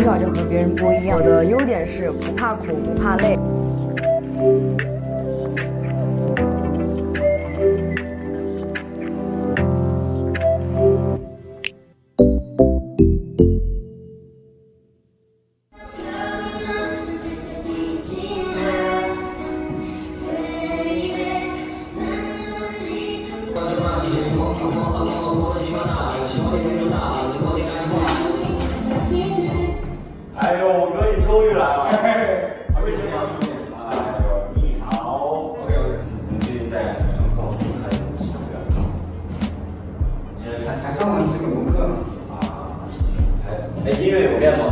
从小就和别人不一样。我的优点是不怕苦，不怕累。哎，音乐有练吗？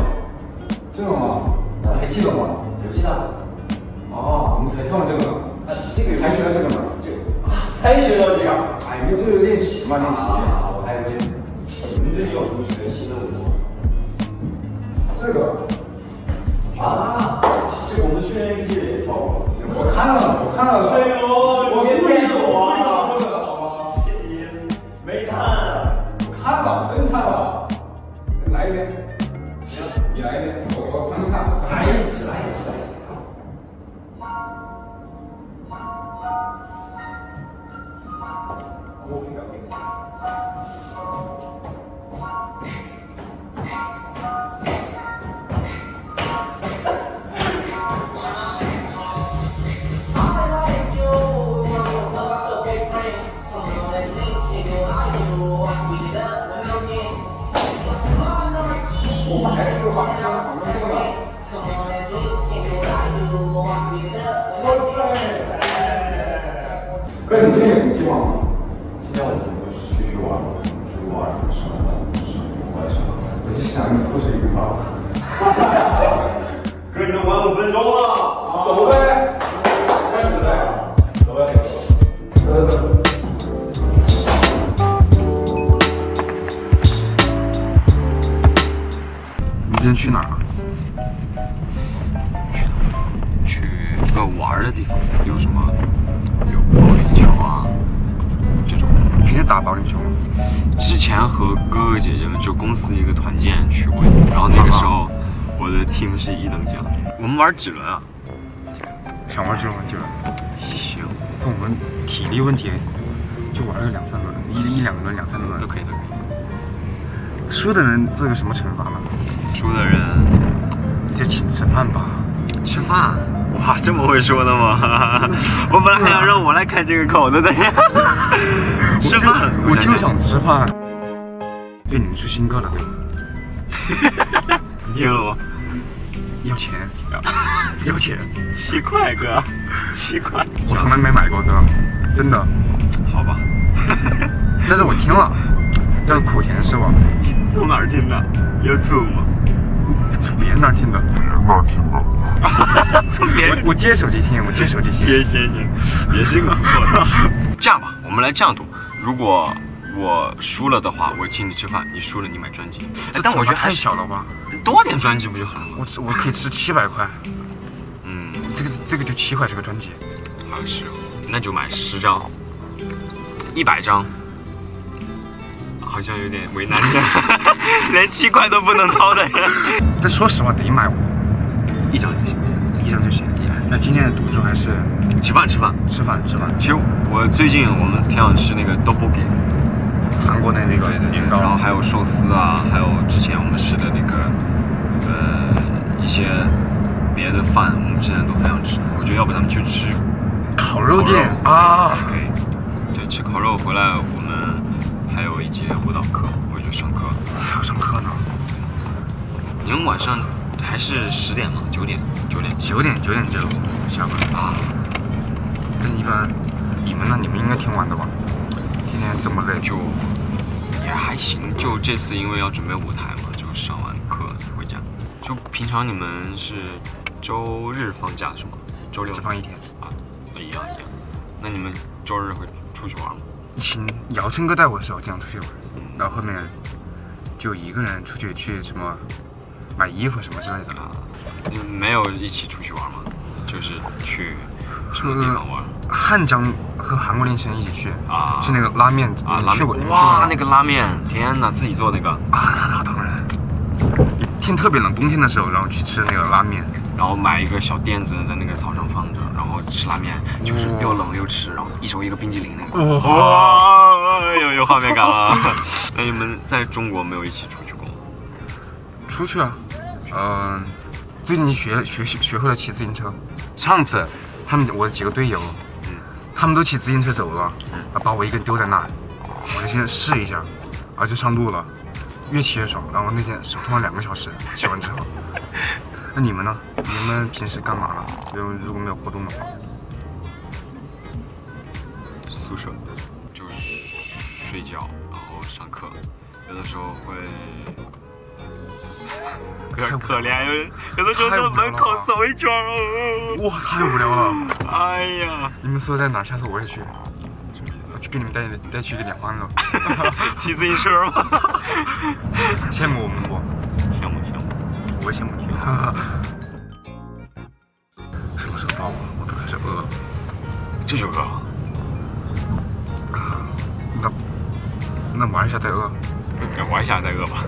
这个吗？还记得吗？有记得。哦，我们才跳这个呢。啊，这个才学到这个呢。这个啊，才学到这个。哎，没有这个练习嘛，练习。啊，我还以为你最近有什么学新的舞吗？这个啊，这个我们训练营也跳过。我看了，我看了。哎呦，我别骗我我这个好吗？你没看？我看了，真看了。来一遍。你来一遍。我我还没看。来一起，来一起，来一起。哥，你今天有什么计划吗？今天我们不是出去玩吗？出去玩，上班，上班，上班。我就想你复习一把。哥，你能玩五分钟了，走呗，开始呗，走呗，走走走。你今天去哪儿了？去一个玩的地方，有什么？有保龄球啊，这种。平时打保龄球吗？之前和哥哥姐姐们就公司一个团建去过一次，然后那个时候我的 team 是一等奖。我们玩几轮啊？想玩这种就，行，但我们体力问题，就玩个两三轮，一一两轮、两三轮都可以，都可以。输的人做个什么惩罚呢？输的人就请吃饭吧。吃饭。哇，这么会说的吗？我本来还想让我来开这个口的，等一下。吃饭，我就想吃饭。给你们出新歌了，你听了吗？要钱，要 要钱，七块哥，七块。我从来没买过歌，真的。好吧，但是我听了，这个口甜是吧？从哪儿听的？YouTube 吗？从别人那儿听的。别人那儿听的。从别人我接手机听，我接手机听。行行行，也是个不错的。这样吧，我们来这样赌，如果我输了的话，我请你吃饭；你输了，你买专辑。哎但我觉得太小了吧？多点专辑不就好了吗？我吃我可以吃七百块，嗯，这个这个就七块这个专辑。好像是，那就买十张，一百张。好像有点为难你，连七块都不能掏的人。但说实话，得买一张就行，一张就行。那今天的赌注还是吃饭吃饭。吃饭吃饭。其实我最近我们挺想吃那个 tteokbokki，韩国的那个年糕，然后还有寿司啊，还有之前我们吃的那个呃一些别的饭，我们现在都很想吃。我觉得要不咱们去吃烤肉店啊，可以。对，吃烤肉回来，一节舞蹈课，我就上课。还要上课呢。你们晚上还是十点吗？九点？九点？九点九点就下班啊。但一般你们呢？你们应该挺晚的吧？今天这么累，就也还行。就这次因为要准备舞台嘛，就上完课回家。就平常你们是周日放假是吗？周六只放一天。啊，一样一样。那你们周日会出去玩吗？以前姚琛哥带我的时候经常出去玩，然后后面就一个人出去去什么买衣服什么之类的。啊，你们没有一起出去玩吗？就是去什么地方玩？汉江和韩国年轻人一起去啊去那个拉面啊，拉面哇，那个拉面，天哪，自己做那个啊，那当然。天特别冷，冬天的时候，然后去吃那个拉面，然后买一个小垫子在那个草上放着，然后吃拉面，就是又冷又吃，然后一手一个冰激凌。哇，有有画面感了。那你们在中国没有一起出去过吗？出去啊，嗯、最近学学学会了骑自行车。上次他们我几个队友，嗯他们都骑自行车走了，把我一个人丢在那，我就先试一下，啊，就上路了，越骑越爽。然后那天手痛了两个小时，骑完之后。那你们呢？你们平时干嘛了？就如果没有活动的话，宿舍就是睡觉，然后上课，有的时候会有点可怜，有人有的时候在门口走一圈儿。哇，太无聊了！哎呀，你们宿舍在哪儿？下次我也去，什么意思我？去给你们带带去一点欢乐。骑自行车吗？羡慕我们不？羡慕羡慕。我也羡慕你。什么时候到我？我都开始饿了。这就饿了，那那玩一下再饿。玩一下再饿吧。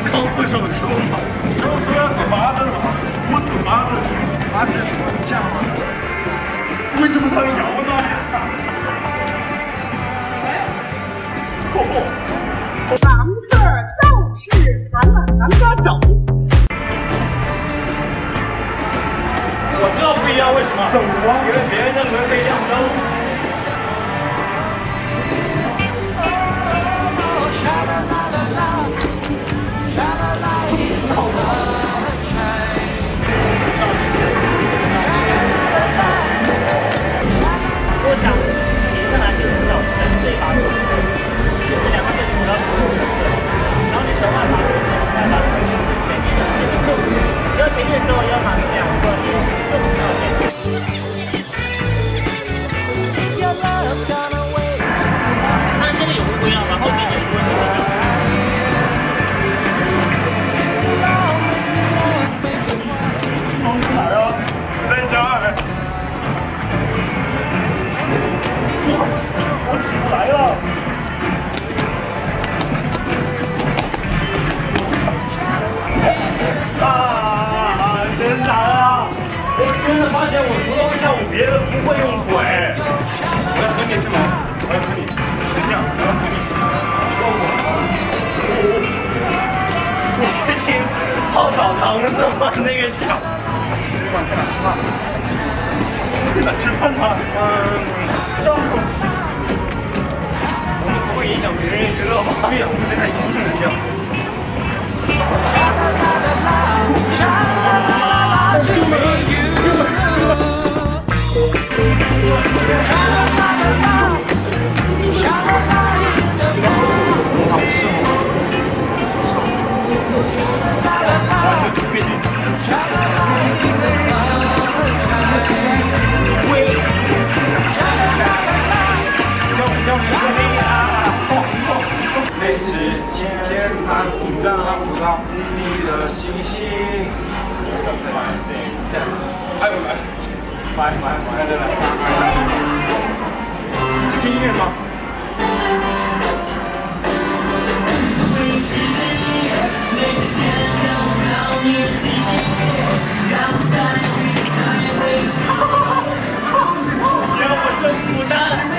么康复手术吗？手术要走麻的吗？我走麻的，麻子怎么这样吗？为什么他摇呢？堂客肇事弹了堂哥走。我知道不一样，为什么？走啊！因为别人的门可以亮灯。去哪吃饭呢？嗯，我们不会影响别人娱乐吗？对呀，我们在那里来来来来来，这听音乐吗？只要我是孤单。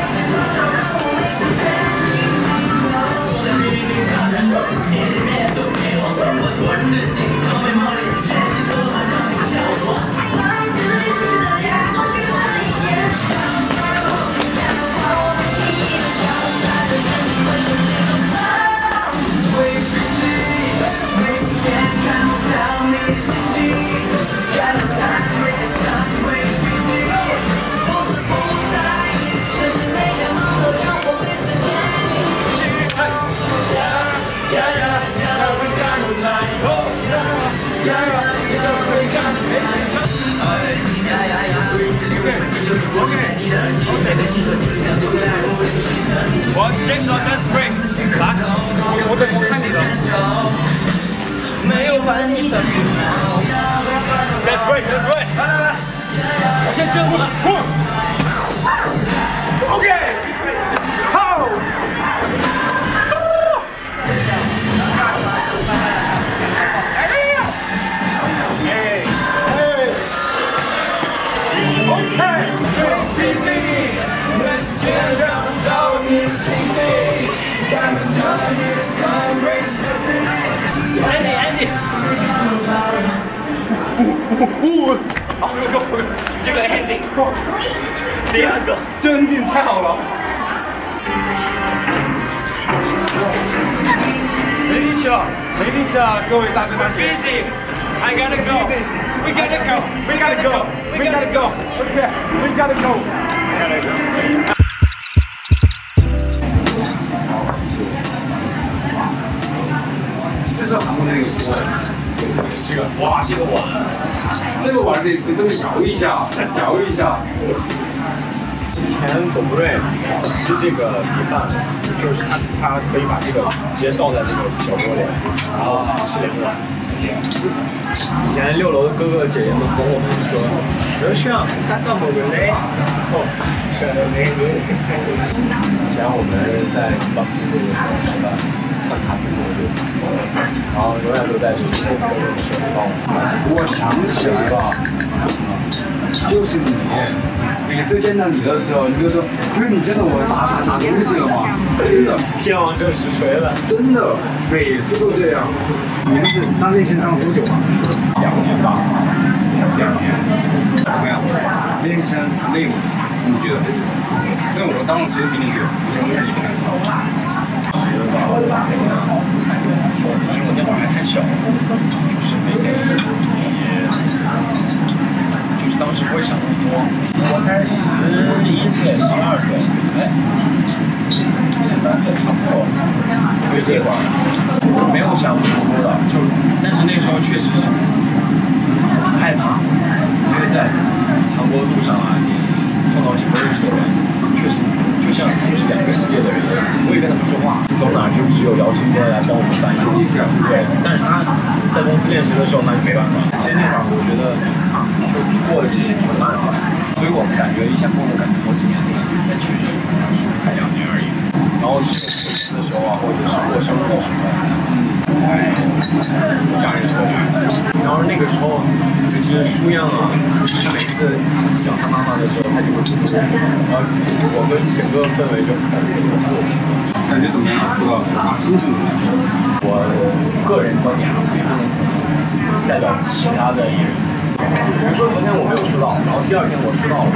有完你的 Dance 好，够够够，这个 ending，第二个。这 ending 太好了。没力气了，没力气了，各位大哥大姐。Busy, I gotta go. We gotta go. We gotta go. We gotta go. Okay. We gotta go. 这是韩国那个锅，这个哇，这个碗，这个碗得得这么摇一下，摇一下。以前董不瑞吃这个米饭，就是他他可以把这个直接倒在这个小锅里，然后吃两碗。以前六楼的哥哥姐姐们跟我们说，有需要干到某个嘞，哦，选的没没。以前我们在帮助这个办办卡之后就，然后永远都在这个车的时候帮我。想起来了，就是你。每次见到你的时候，你就说，不是你真的我拿拿东西了吗？真的，见完就实锤了。真的，每次都这样。你们是当练习生多久啊？两年吧，两年。怎么样？练习生累吗？你觉得？因为我当了时间比你久，我想问你们。说因为我那会儿还太小，就是每天也，就是当时不会想那么多。我才十一岁、十二岁，哎，十三岁差不多。所以这会儿没有想那么多的，就但是那时候确实是害怕，因为在韩国路上啊，你碰到一些不认识的人，确实就像就是两个世界的人一样，不会跟他们说话，走哪儿就只有姚晨哥来帮我们翻译。对，但是他练习的时候，那就没办法。其实那会儿我觉得就过得其实挺慢的，所以我们感觉一下过了感觉好几年，但确实才两年而已。然后是回去的时候啊，或者是过生日的时候，嗯，才家人过来。然后那个时候，其实舒样啊，他每次想他妈妈的时候，他就会哭，然后我们整个氛围就很感觉怎么样？说到啊，心情怎么样？我个人观点啊，不能代表其他的艺人。比如说昨天我没有出道，然后第二天我出道了，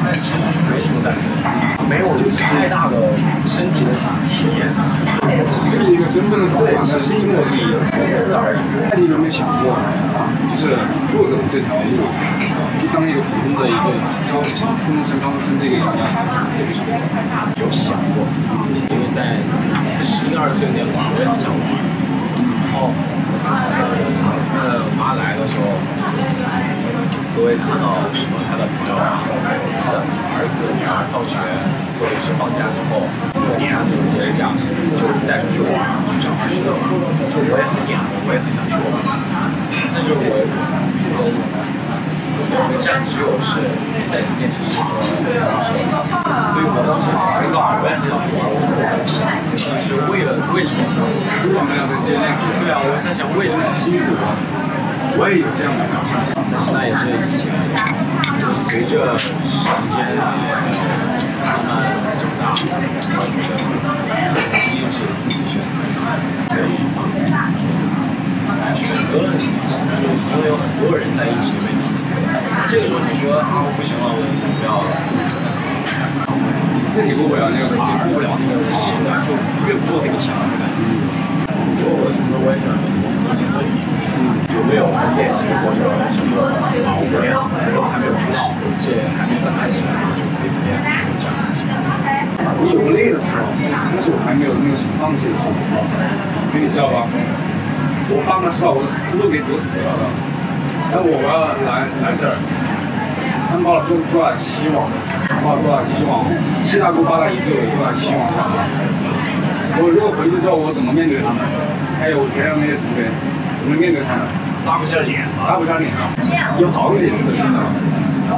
但其实是没什么感觉，没有太大的身体的体验，就是一个身份的转对，换，只是因为我是一个文字而已。那你有没有想过，就是不走这条路，就当一个普通的一个高初中生、高中生这个样子？有想过，因为在十一二岁那会儿，我也很想玩。然后每次我妈来的时候，都会看到什么她的朋友啊，她的儿子、女儿放学或者是放假之后，过年啊这种节日假，就带出去玩，去找儿去玩。就我也很眼红，我也很想去玩，但是我我两个站只有是在练习室和练习社，所以我当时很尬，我也很想去玩，我说但是为了为什么？为什么要在这样？对啊，我在想为什么是辛苦啊？我也有这样的感受。但是那也是以前，随着时间慢慢长大，我觉得坚持自己选择，所以选择了你，就已经有很多人在一起为你。这个时候你说啊我不行了，我不要了，自己过不了那个自己过不了那个心感，就越过那个墙的感觉。说我什么我也想自己有。没有。练习或者什么啊？我练我还没有。出道，这还没算开始，就可以练。你有。累的时候，但是我还没有。那个想放弃的时候，你知道吧？我爸妈是把我的路给堵死了的，但我要来来这儿，他们把我多多大期望，把我多大希望，七大姑八大姨对我多大希望。我如果回去之后，我怎么面对他们？还有我学校那些同学，怎么面对他们？拉不下脸。拉不下脸了，有好几次真的，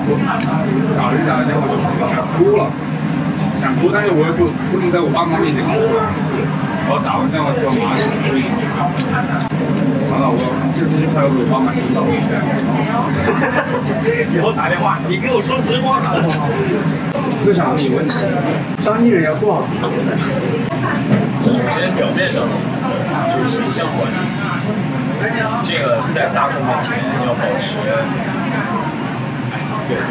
我打着打着我就想哭了。想哭，但是我又不不能在我爸妈面前哭。我打完电话之后马上哭一场。完了，我这次就快要被我爸妈听到了。以后打电话，你跟我说实话。就想你问题，当艺人要做好？首先表面上就是形象管理，这个在大众面前要保持，对对对，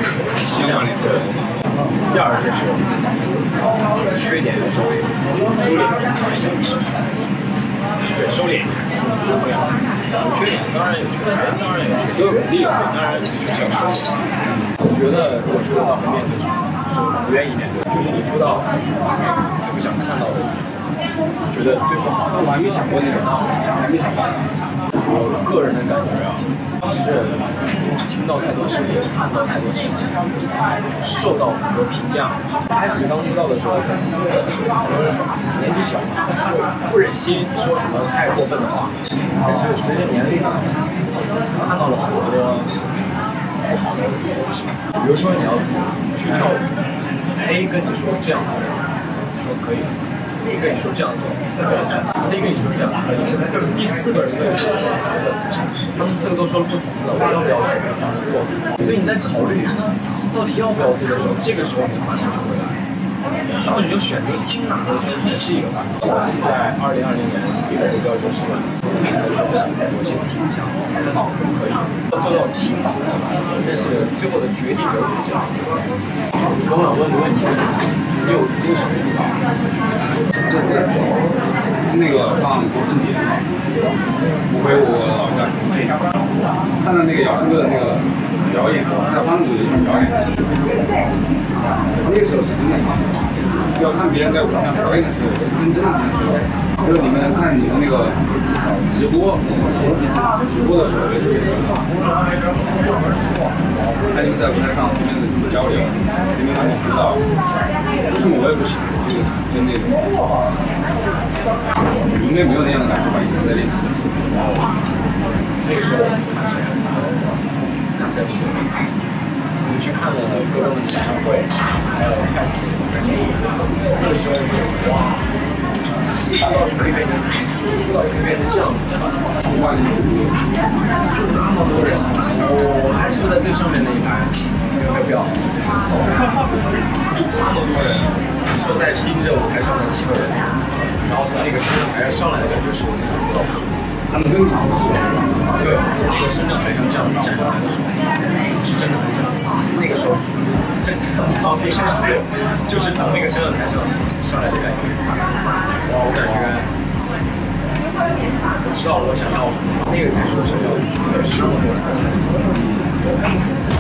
形象管理对。第二就是缺点的时候收敛，对收敛，有缺点当然有缺点，当然有缺点，都有利有当然就是要收敛。我觉得我出道不面对什么，是不愿意面对，就是你出道最不想看到的。觉得最不好的，我还没想过那个，还没想过。我个人的。感觉啊，是听到太多事情，看到太多事情，受到很多评价。开始刚出道的。时候，很多人说年纪小嘛，不忍心说什么太过分的。话。但是随着年龄呢，看到了很多不好的。东西。比如说你要去跳舞，A 跟你说这样好，你说可以。，B 跟你说这样做，C 跟你说这样做，就是第四个人跟你说这样做，他们四个都说了不同的，我要不要去做？所以你在考虑到底要不要做的时候，这个时候你的反应就会来。然后你就选择听哪个也是一个办法。我自己在二零二零年这个目标就是自己的中心，我先听一下，我的脑可不可以做到听，但是最后的决定由自己来。我想问个问题，有你有什么渠道？这次。是那个放国庆节，我回我老家。重庆，看到那个姚师哥的那个表演，在番禺有一场表演，那个时候是真的，要看别人在舞台上表演的时候是认真正的看，就是你们看你们那个直播，直播的时候就特别热闹，看你们在舞台上随便的交流，随便他们舞蹈，为什么我也不行？就就那种，你应该没有那样的感受吧？以前在练习的时候。那个时候去看了各种演唱会，还有看看电影那个时候就哇，出道就可以变成，出道就可以变成这样子，哇，就那就是从那个升降台上上来的感觉。哇，我感觉我知道我想要什么，那个才是我想要的，